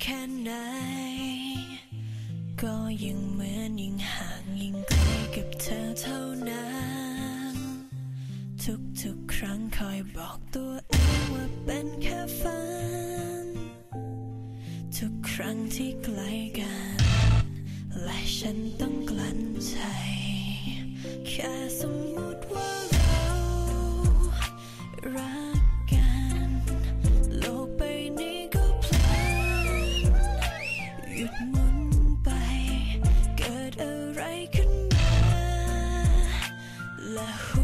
แค่ไหน ก็ยังเหมือนยิ่งห่างยิ่งไกลกับเธอเท่านั้น ทุกๆครั้งคอยบอกตัวเองว่าเป็นแค่ฝัน ทุกครั้งที่ไกลกัน และฉันต้องกลั้นใจ แค่สมมติ hula.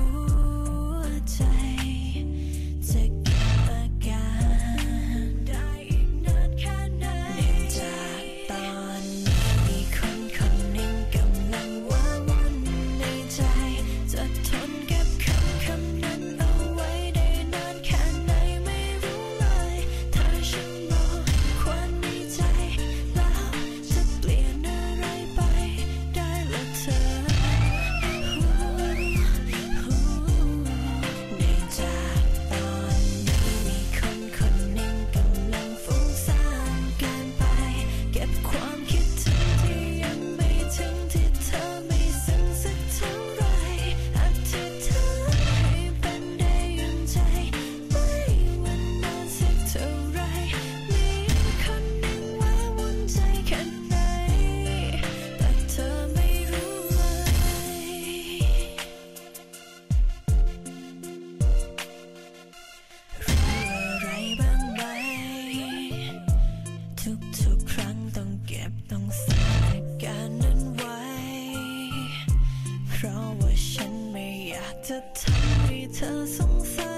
เพราะว่าฉันไม่อยากจะทำให้เธอสงสาร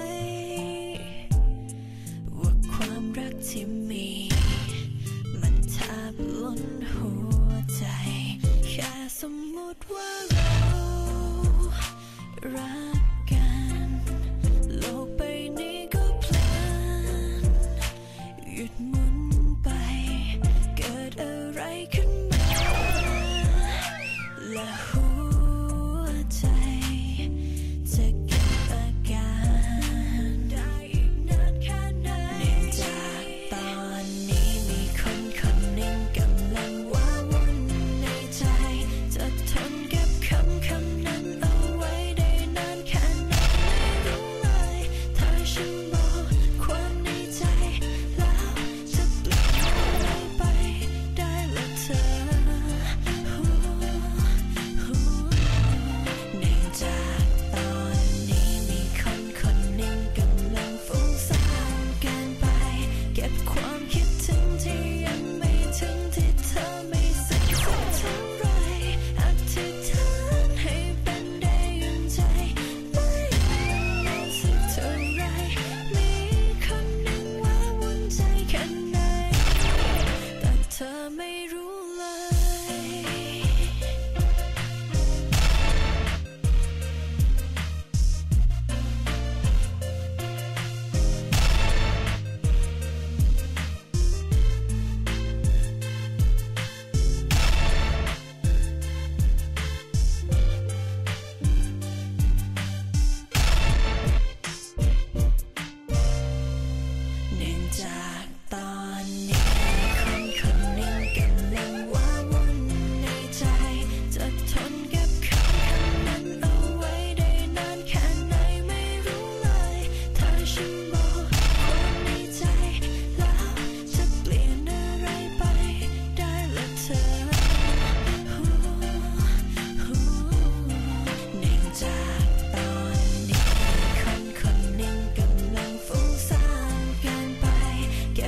เนื่องจากตอนนี้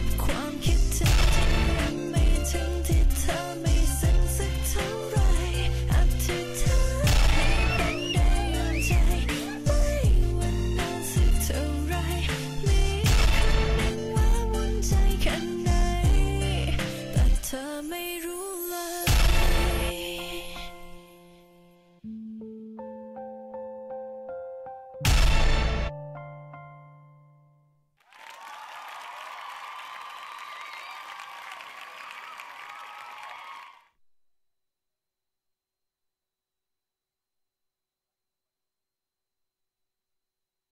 บความคิด